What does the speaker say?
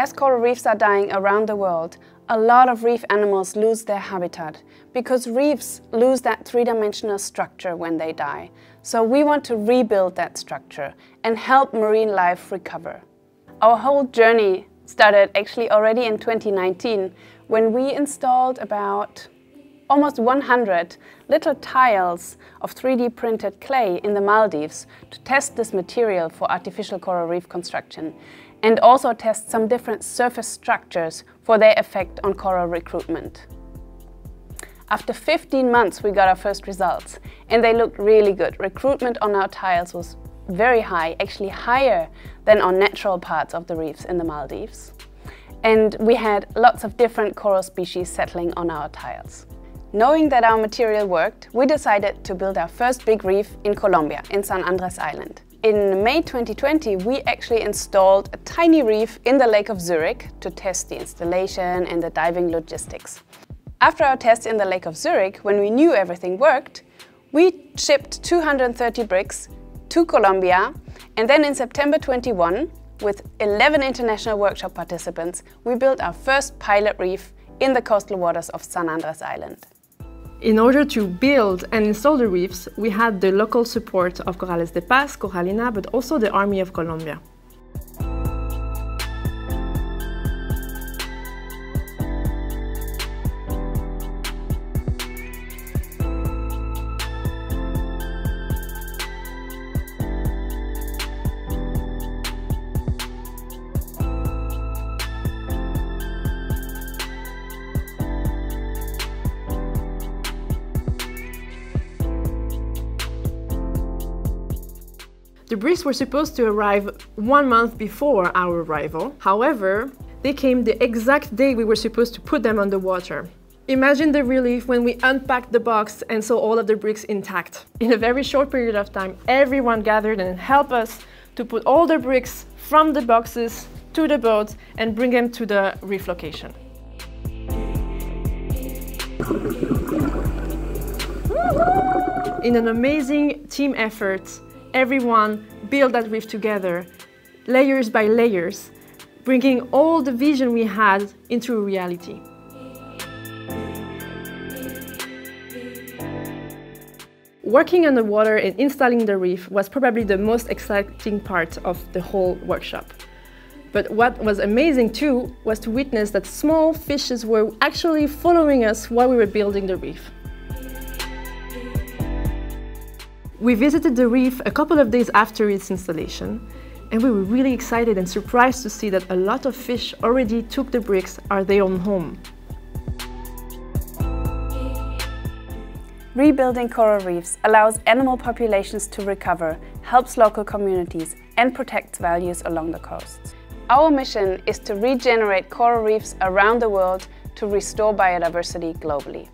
As coral reefs are dying around the world, a lot of reef animals lose their habitat because reefs lose that three-dimensional structure when they die. So we want to rebuild that structure and help marine life recover. Our whole journey started actually already in 2019 when we installed about almost 100 little tiles of 3D printed clay in the Maldives to test this material for artificial coral reef construction and also test some different surface structures for their effect on coral recruitment. After 15 months we got our first results and they looked really good. Recruitment on our tiles was very high, actually higher than on natural parts of the reefs in the Maldives. And we had lots of different coral species settling on our tiles. Knowing that our material worked, we decided to build our first big reef in Colombia, in San Andres Island. In May 2020, we actually installed a tiny reef in the Lake of Zurich to test the installation and the diving logistics. After our test in the Lake of Zurich, when we knew everything worked, we shipped 230 bricks to Colombia and then in September 21, with 11 international workshop participants, we built our first pilot reef in the coastal waters of San Andres Island. In order to build and install the reefs, we had the local support of Corales de Paz, Coralina, but also the Army of Colombia. The bricks were supposed to arrive one month before our arrival. However, they came the exact day we were supposed to put them on the water. Imagine the relief when we unpacked the box and saw all of the bricks intact. In a very short period of time, everyone gathered and helped us to put all the bricks from the boxes to the boat and bring them to the reef location. In an amazing team effort, everyone build that reef together, layers by layers, bringing all the vision we had into reality. Working on the water and installing the reef was probably the most exciting part of the whole workshop. But what was amazing too was to witness that small fishes were actually following us while we were building the reef. We visited the reef a couple of days after its installation, and we were really excited and surprised to see that a lot of fish already took the bricks are their own home. Rebuilding coral reefs allows animal populations to recover, helps local communities and protects values along the coasts. Our mission is to regenerate coral reefs around the world to restore biodiversity globally.